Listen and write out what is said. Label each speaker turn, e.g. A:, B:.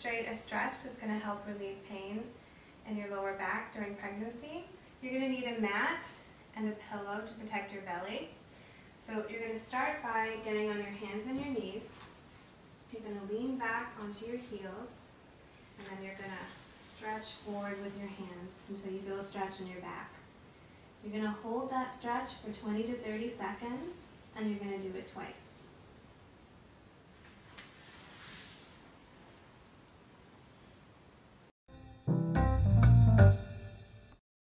A: a stretch that's going to help relieve pain in your lower back during pregnancy. You're going to need a mat and a pillow to protect your belly. So you're going to start by getting on your hands and your knees. You're going to lean back onto your heels and then you're going to stretch forward with your hands until you feel a stretch in your back. You're going to hold that stretch for 20 to 30 seconds and you're going to do it twice.